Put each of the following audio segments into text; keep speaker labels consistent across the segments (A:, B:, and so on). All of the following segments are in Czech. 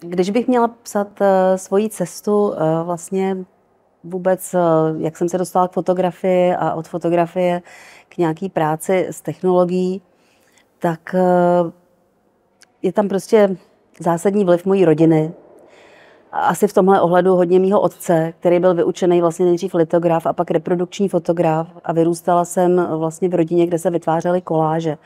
A: Když bych měla psat uh, svoji cestu, uh, vlastně vůbec, uh, jak jsem se dostala k fotografii a od fotografie k nějaký práci s technologií, tak uh, je tam prostě zásadní vliv mojí rodiny. Asi v tomhle ohledu hodně mýho otce, který byl vyučený vlastně nejdřív litograf a pak reprodukční fotograf a vyrůstala jsem vlastně v rodině, kde se vytvářely koláže.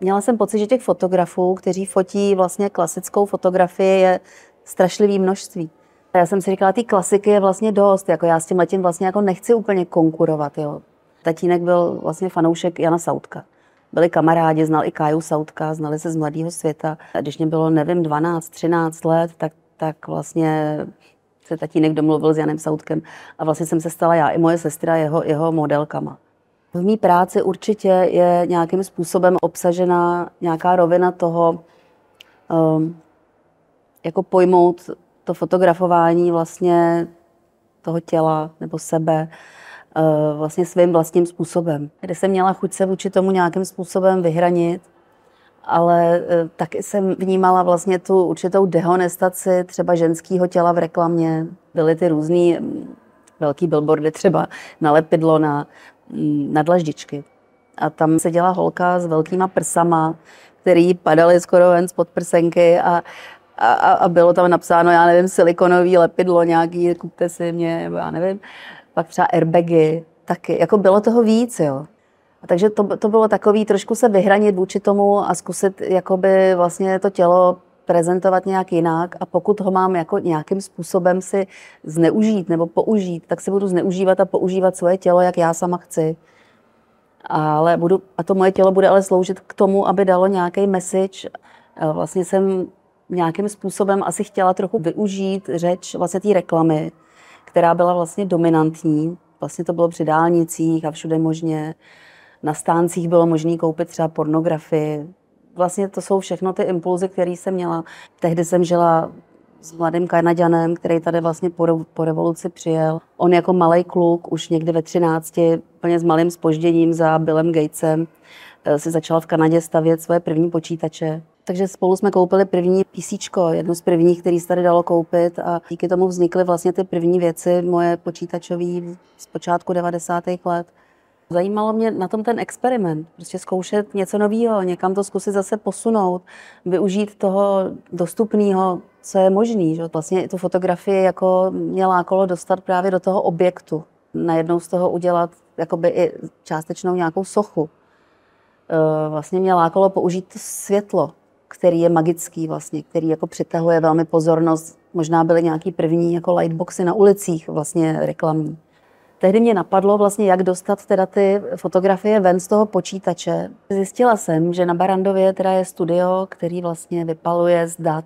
A: Měla jsem pocit, že těch fotografů, kteří fotí vlastně klasickou fotografii, je strašlivý množství. Já jsem si říkala, ty klasiky je vlastně dost, jako já s tím letím vlastně jako nechci úplně konkurovat. Jo. Tatínek byl vlastně fanoušek Jana Sautka. Byli kamarádi, znal i Káju Sautka, znali se z mladého světa. A když mě bylo, nevím, 12, 13 let, tak, tak vlastně se tatínek domluvil s Janem Sautkem a vlastně jsem se stala já i moje sestra jeho, jeho modelkama. V mý práci určitě je nějakým způsobem obsažena nějaká rovina toho, um, jako pojmout to fotografování vlastně toho těla nebo sebe uh, vlastně svým vlastním způsobem. Kde jsem měla chuť se vůči tomu nějakým způsobem vyhranit, ale uh, taky jsem vnímala vlastně tu určitou dehonestaci třeba ženského těla v reklamě. Byly ty různý mm, velký billboardy třeba na lepidlo, na Mm, na dlaždičky. A tam se dělá holka s velkýma prsama, který padaly skoro ven z podprsenky a, a, a bylo tam napsáno, já nevím, silikonový lepidlo nějaký, kupte si mě, nebo já nevím. Pak třeba airbagy taky. Jako bylo toho víc, jo. A takže to, to bylo takový trošku se vyhranit vůči tomu a zkusit jakoby vlastně to tělo prezentovat nějak jinak a pokud ho mám jako nějakým způsobem si zneužít nebo použít, tak si budu zneužívat a používat svoje tělo, jak já sama chci. Ale budu, a to moje tělo bude ale sloužit k tomu, aby dalo nějaký message. Vlastně jsem nějakým způsobem asi chtěla trochu využít řeč vlastně té reklamy, která byla vlastně dominantní. Vlastně to bylo při dálnicích a všude možně. Na stáncích bylo možné koupit třeba pornografii, Vlastně to jsou všechno ty impulzy, které jsem měla. Tehdy jsem žila s mladým Kanaďanem, který tady vlastně po, po revoluci přijel. On jako malý kluk, už někdy ve 13, úplně s malým spožděním za Billem Gatesem, eh, si začal v Kanadě stavět svoje první počítače. Takže spolu jsme koupili první PC, jednu z prvních, který se tady dalo koupit a díky tomu vznikly vlastně ty první věci moje počítačové z počátku 90. let. Zajímalo mě na tom ten experiment, prostě zkoušet něco nového, někam to zkusit zase posunout, využít toho dostupného, co je možný. Že? Vlastně tu fotografii jako mě lákalo dostat právě do toho objektu. Najednou z toho udělat jakoby i částečnou nějakou sochu. E, vlastně mě lákalo použít to světlo, který je magický vlastně, který jako přitahuje velmi pozornost. Možná byly nějaký první jako lightboxy na ulicích vlastně reklamní tehdy mě napadlo vlastně, jak dostat teda ty fotografie ven z toho počítače. Zjistila jsem, že na Barandově teda je studio, který vlastně vypaluje z dat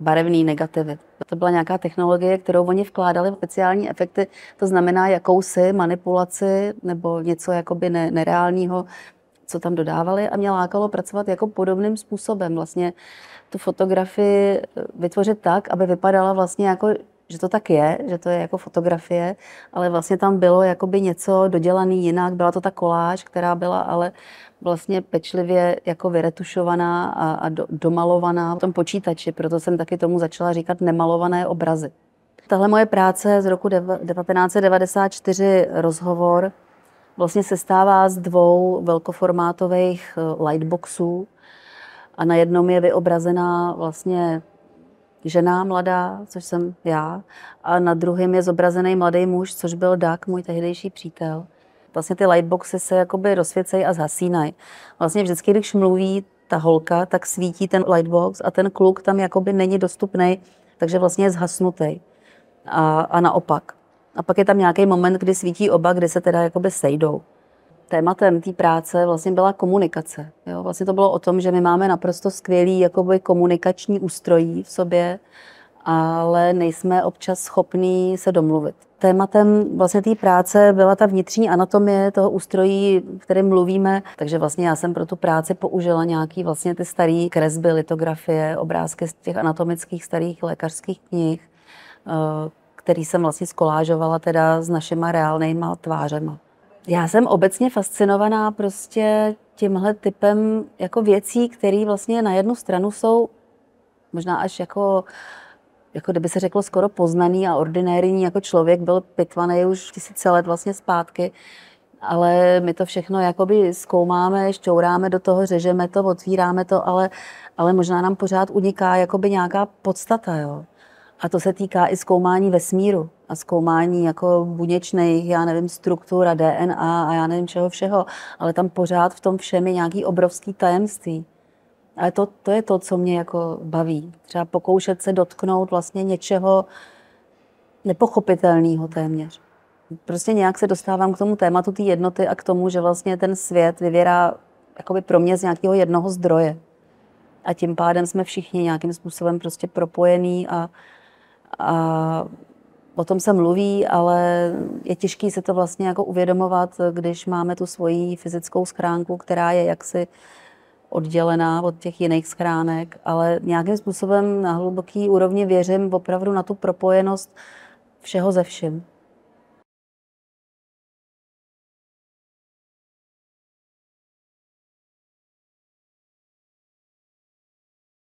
A: barevný negativy. To byla nějaká technologie, kterou oni vkládali v speciální efekty, to znamená jakousi manipulaci nebo něco jakoby ne, nereálního, co tam dodávali a mě lákalo pracovat jako podobným způsobem. Vlastně tu fotografii vytvořit tak, aby vypadala vlastně jako že to tak je, že to je jako fotografie, ale vlastně tam bylo jakoby něco dodělaný jinak, byla to ta koláž, která byla ale vlastně pečlivě jako vyretušovaná a, a do, domalovaná v tom počítači, proto jsem taky tomu začala říkat nemalované obrazy. Tahle moje práce z roku 1994 rozhovor vlastně se stává z dvou velkoformátových eh, lightboxů a na jednom je vyobrazená vlastně žena mladá, což jsem já, a na druhém je zobrazený mladý muž, což byl Duck, můj tehdejší přítel. Vlastně ty lightboxy se jakoby rozsvěcejí a zhasínají. Vlastně vždycky, když mluví ta holka, tak svítí ten lightbox a ten kluk tam jakoby není dostupný, takže vlastně je zhasnutý. A, a naopak. A pak je tam nějaký moment, kdy svítí oba, kdy se teda jakoby sejdou tématem té práce vlastně byla komunikace. Jo? Vlastně to bylo o tom, že my máme naprosto skvělý jakoby komunikační ústrojí v sobě, ale nejsme občas schopní se domluvit. Tématem vlastně té práce byla ta vnitřní anatomie toho ústrojí, v kterém mluvíme. Takže vlastně já jsem pro tu práci použila nějaký vlastně ty staré kresby, litografie, obrázky z těch anatomických starých lékařských knih, eh, který jsem vlastně skolážovala teda s našima reálnýma tvářema. Já jsem obecně fascinovaná prostě tímhle typem jako věcí, které vlastně na jednu stranu jsou možná až jako jako kdyby se řeklo skoro poznaný a ordinérní jako člověk, byl pitvaný už tisíce let vlastně zpátky, ale my to všechno jakoby zkoumáme, šťouráme do toho, řežeme to, otvíráme to, ale, ale možná nám pořád uniká jakoby nějaká podstata, jo. A to se týká i zkoumání vesmíru a zkoumání jako buněčných, já nevím, struktur a DNA a já nevím čeho všeho, ale tam pořád v tom všem je nějaký obrovský tajemství. Ale to, to je to, co mě jako baví. Třeba pokoušet se dotknout vlastně něčeho nepochopitelného téměř. Prostě nějak se dostávám k tomu tématu té jednoty a k tomu, že vlastně ten svět vyvěrá jakoby pro mě z nějakého jednoho zdroje. A tím pádem jsme všichni nějakým způsobem prostě propojení a, a o tom se mluví, ale je těžké se to vlastně jako uvědomovat, když máme tu svoji fyzickou schránku, která je jaksi oddělená od těch jiných schránek, ale nějakým způsobem na hluboký úrovni věřím opravdu na tu propojenost všeho ze vším.